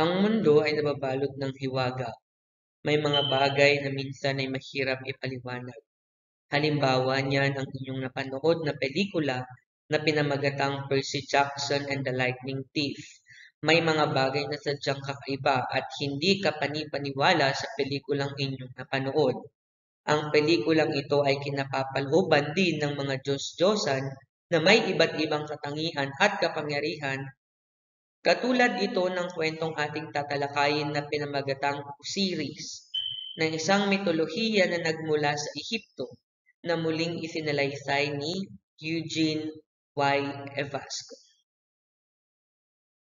Ang mundo ay nababalot ng hiwaga. May mga bagay na minsan ay mahirap ipaliwanag. Halimbawa niyan ang inyong napanood na pelikula na pinamagatang Percy Jackson and the Lightning Thief. May mga bagay na sadyang kakaiba at hindi ka panipaniwala sa pelikulang inyong napanood. Ang pelikulang ito ay kinapapalooban din ng mga Diyos-Diyosan na may iba't ibang katangian at kapangyarihan Katulad ito ng kwentong ating tatalakayin na pinamagatang Osiris, ng isang mitolohiya na nagmula sa Ehipto na muling isinalaysay ni Eugene Y. Evasco.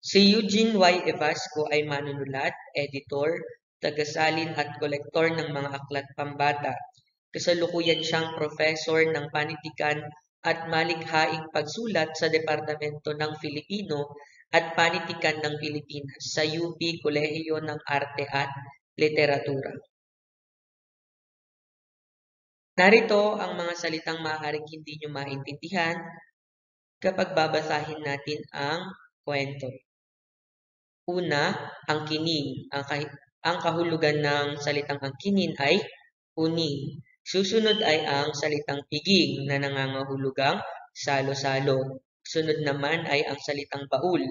Si Eugene Y. Evasco ay manunulat, editor, tagasalin at kolektor ng mga aklat pambata. Kasalukuyan siyang professor ng panitikan at malikhaing pagsulat sa Departamento ng Filipino at Panitikan ng Pilipinas sa UP Kolehiyo ng Arte at Literatura. Narito ang mga salitang maaaring hindi nyo maintindihan kapag babasahin natin ang kwento. Una, ang kinin. Ang, ang kahulugan ng salitang ang kinin ay uning. Susunod ay ang salitang piging na nangangahulugang salo-salo. Sunod naman ay ang salitang baul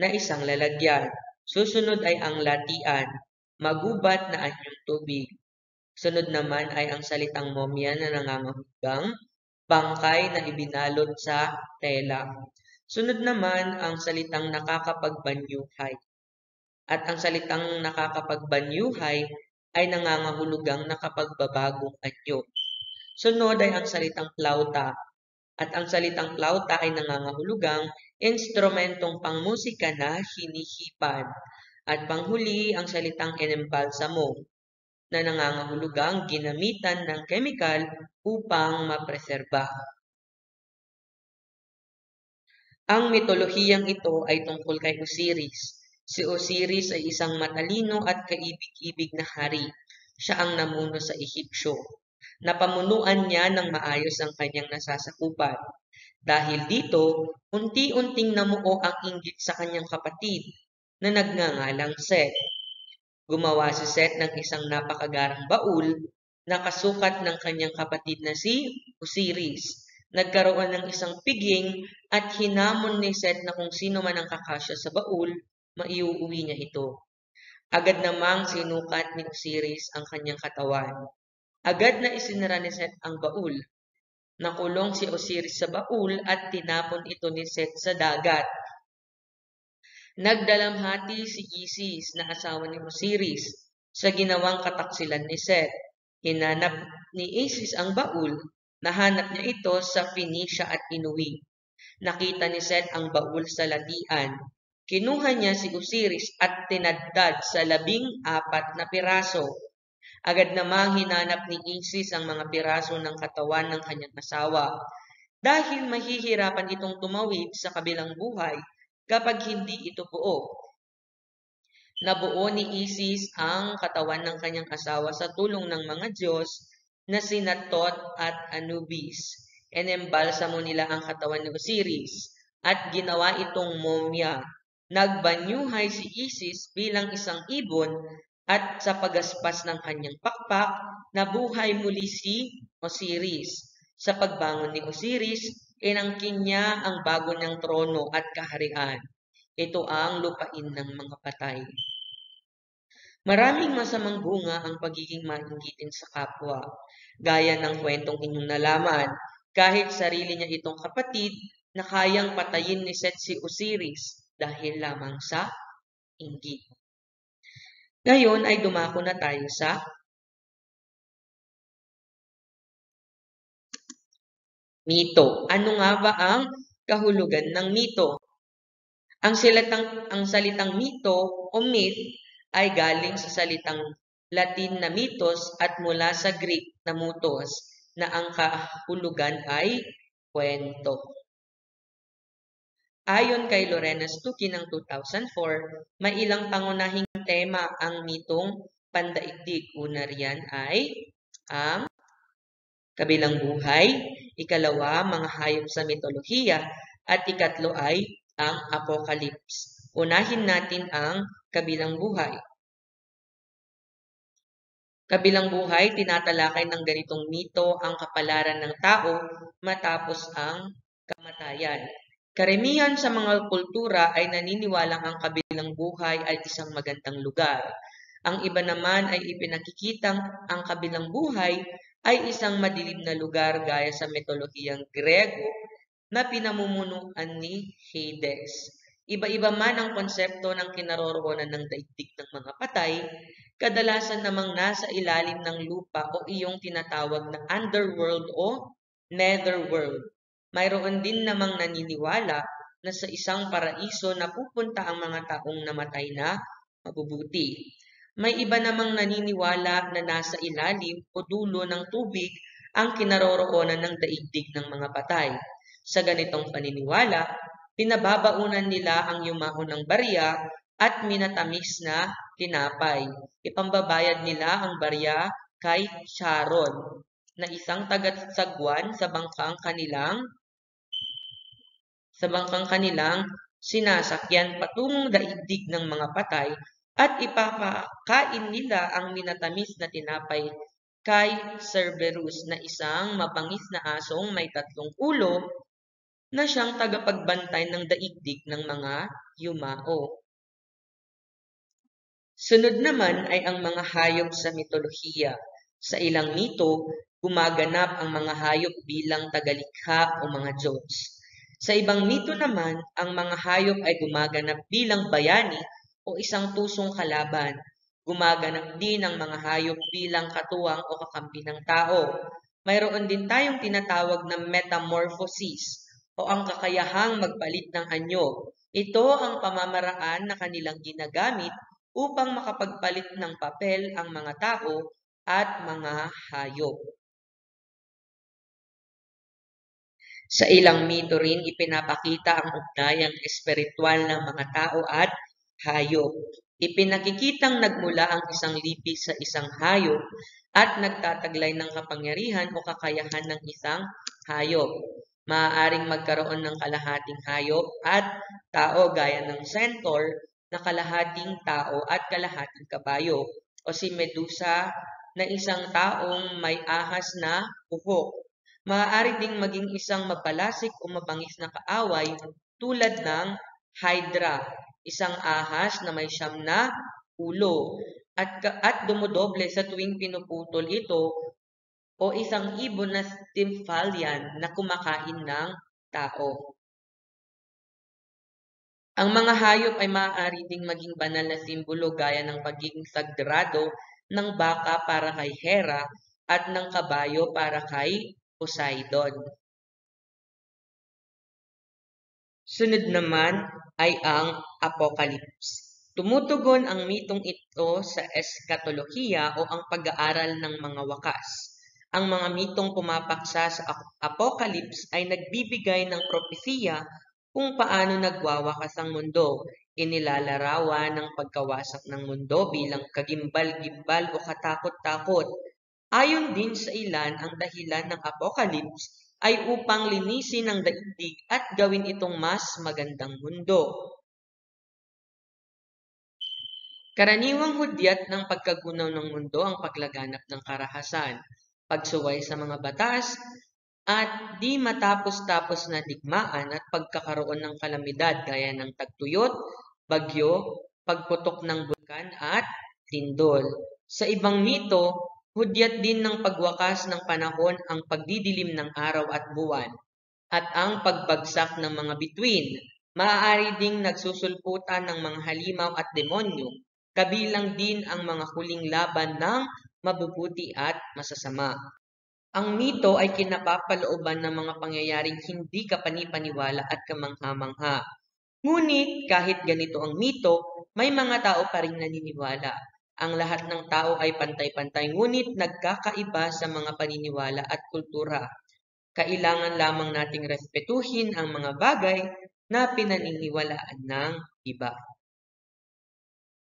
na isang lalagyan. Susunod ay ang latian, magubat na anyong tubig. Sunod naman ay ang salitang momya na nangangahulugang bangkay na ibinalot sa tela. Sunod naman ang salitang nakakapagbanyuhay. At ang salitang nakakapagbanyuhay ay nangangahulugang nakapagbabagong anyo. Sunod ay ang salitang plauta. At ang salitang plauta ay nangangahulugang instrumentong pangmusika na hinihipan. At panghuli ang salitang enembalsamo na nangangahulugang ginamitan ng kemikal upang mapreserba. Ang mitolohiyang ito ay tungkol kay Osiris. Si Osiris ay isang matalino at kaibig-ibig na hari. Siya ang namuno sa Ehipsyo. Napamunuan niya ng maayos ang kanyang nasasakupan. Dahil dito, unti-unting namuo ang inggit sa kanyang kapatid na nagngangalang Seth. Gumawa si Seth ng isang napakagarang baul na kasukat ng kanyang kapatid na si Osiris. Nagkaroon ng isang piging at hinamon ni Seth na kung sino man ang kakasya sa baul, maiuwi niya ito. Agad namang sinukat ni Osiris ang kanyang katawan. Agad na isinara ni Seth ang baul Nakulong si Osiris sa baul at tinapon ito ni Seth sa dagat. Nagdalamhati si Isis na asawa ni Osiris sa ginawang kataksilan ni Seth. Hinanap ni Isis ang baul, nahanap niya ito sa Phoenicia at inuwi. Nakita ni Seth ang baul sa latian. Kinuha niya si Osiris at tinaddad sa labing apat na piraso Agad namang hinanap ni Isis ang mga piraso ng katawan ng kanyang asawa dahil mahihirapan itong tumawid sa kabilang buhay kapag hindi ito buo. Nabuo ni Isis ang katawan ng kanyang asawa sa tulong ng mga Diyos na sina Tot at Anubis. Enembalsamo nila ang katawan ni Osiris at ginawa itong momya. Nagbanyuhay si Isis bilang isang ibon at sa pagaspas ng kanyang pakpak, nabuhay muli si Osiris. Sa pagbangon ni Osiris, inangkin niya ang bago niyang trono at kaharian. Ito ang lupain ng mga patay. Maraming masamang bunga ang pagiging mainggitin sa kapwa. Gaya ng kwentong inyong nalaman, kahit sarili niya itong kapatid na kayang patayin ni Set si Osiris dahil lamang sa inggit. Ngayon ay dumako na tayo sa mito. Ano nga ba ang kahulugan ng mito? Ang salitang, ang salitang mito o myth ay galing sa salitang Latin na mythos at mula sa Greek na mutos na ang kahulugan ay kwento. Ayon kay Lorena Stucky ng 2004, may ilang pangunahing tema ang mitong pandaigdig. Una riyan ay ang kabilang buhay, ikalawa, mga hayop sa mitolohiya, at ikatlo ay ang apocalypse. Unahin natin ang kabilang buhay. Kabilang buhay, tinatalakay ng ganitong mito ang kapalaran ng tao matapos ang kamatayan. Karamihan sa mga kultura ay naniniwalang ang kabilang buhay ay isang magandang lugar. Ang iba naman ay ipinakikitang ang kabilang buhay ay isang madilim na lugar gaya sa mitolohiyang Grego na pinamumunuan ni Hades. Iba-iba man ang konsepto ng kinaroroonan ng daigdig ng mga patay, kadalasan namang nasa ilalim ng lupa o iyong tinatawag na underworld o netherworld. Mayroon din namang naniniwala na sa isang paraiso na pupunta ang mga taong namatay na mabubuti. May iba namang naniniwala na nasa ilalim o dulo ng tubig ang kinaroroonan ng daigdig ng mga patay. Sa ganitong paniniwala, pinababaunan nila ang yumao ng barya at minatamis na tinapay. Ipambabayad nila ang barya kay Sharon na isang taga-sagwan sa bangkang kanilang sa bangkang kanilang sinasakyan patungong daigdig ng mga patay at ipapakain nila ang minatamis na tinapay kay Cerberus na isang mapangis na asong may tatlong ulo na siyang tagapagbantay ng daigdig ng mga yumao. Sunod naman ay ang mga hayop sa mitolohiya. Sa ilang mito, gumaganap ang mga hayop bilang tagalikha o mga Diyos. Sa ibang mito naman, ang mga hayop ay gumaganap bilang bayani o isang tusong kalaban. Gumaganap din ang mga hayop bilang katuwang o kakampi ng tao. Mayroon din tayong tinatawag na metamorphosis o ang kakayahang magpalit ng anyo. Ito ang pamamaraan na kanilang ginagamit upang makapagpalit ng papel ang mga tao at mga hayop. Sa ilang mito rin ipinapakita ang ugnayang espiritual ng mga tao at hayop. Ipinakikitang nagmula ang isang lipi sa isang hayop at nagtataglay ng kapangyarihan o kakayahan ng isang hayop. Maaaring magkaroon ng kalahating hayop at tao gaya ng centaur na kalahating tao at kalahating kabayo o si Medusa na isang taong may ahas na buhok. Maaari ding maging isang mapalasik o mabangis na kaaway tulad ng Hydra, isang ahas na may siyam na ulo at, at dumodoble sa tuwing pinuputol ito o isang ibon na Stymphalian na kumakain ng tao. Ang mga hayop ay maaari ding maging banal na simbolo gaya ng pagiging sagrado ng baka para kay Hera at ng kabayo para kay Poseidon. Sunod naman ay ang Apocalypse. Tumutugon ang mitong ito sa eskatolohiya o ang pag-aaral ng mga wakas. Ang mga mitong pumapaksa sa Apocalypse ay nagbibigay ng propesiya kung paano nagwawakas ang mundo. Inilalarawan ng pagkawasak ng mundo bilang kagimbal-gimbal o katakot-takot. Ayon din sa ilan, ang dahilan ng apocalypse ay upang linisin ang daigdig at gawin itong mas magandang mundo. Karaniwang hudyat ng pagkagunaw ng mundo ang paglaganap ng karahasan, pagsuway sa mga batas, at di matapos-tapos na digmaan at pagkakaroon ng kalamidad gaya ng tagtuyot, bagyo, pagputok ng bulkan at lindol. Sa ibang mito, hudyat din ng pagwakas ng panahon ang pagdidilim ng araw at buwan at ang pagbagsak ng mga bituin. Maaari ding nagsusulputan ng mga halimaw at demonyo, kabilang din ang mga huling laban ng mabubuti at masasama. Ang mito ay kinapapalooban ng mga pangyayaring hindi kapanipaniwala at kamangha-mangha. Ngunit kahit ganito ang mito, may mga tao pa rin naniniwala. Ang lahat ng tao ay pantay-pantay ngunit nagkakaiba sa mga paniniwala at kultura. Kailangan lamang nating respetuhin ang mga bagay na pinaniniwalaan ng iba.